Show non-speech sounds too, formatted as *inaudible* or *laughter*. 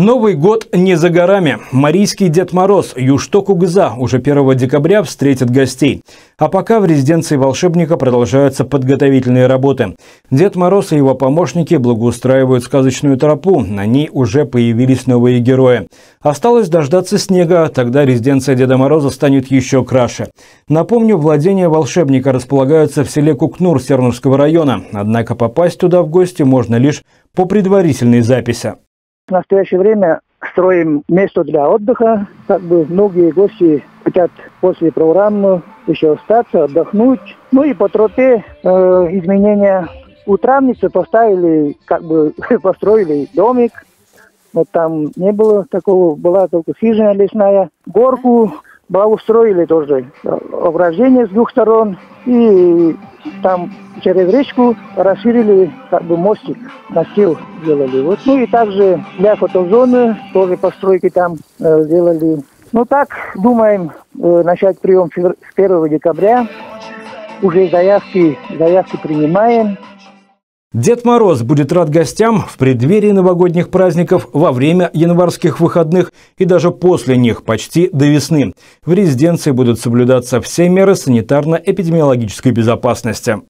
Новый год не за горами. Марийский Дед Мороз Юшток Угза уже 1 декабря встретит гостей. А пока в резиденции волшебника продолжаются подготовительные работы. Дед Мороз и его помощники благоустраивают сказочную тропу. На ней уже появились новые герои. Осталось дождаться снега, тогда резиденция Деда Мороза станет еще краше. Напомню, владения волшебника располагаются в селе Кукнур Сернурского района. Однако попасть туда в гости можно лишь по предварительной записи. В настоящее время строим место для отдыха. Как бы многие гости хотят после программы еще остаться, отдохнуть. Ну и по тропе э, изменения у травницы поставили, как бы *laughs* построили домик. Вот там не было такого, была только хижина лесная. Горку благоустроили тоже. Ограждение с двух сторон. И там через речку расширили как бы мостик, настил сделали. Вот. Ну и также для фотозоны тоже постройки там э, сделали. Ну так, думаем э, начать прием с 1 декабря. Уже заявки, заявки принимаем. Дед Мороз будет рад гостям в преддверии новогодних праздников, во время январских выходных и даже после них, почти до весны. В резиденции будут соблюдаться все меры санитарно-эпидемиологической безопасности.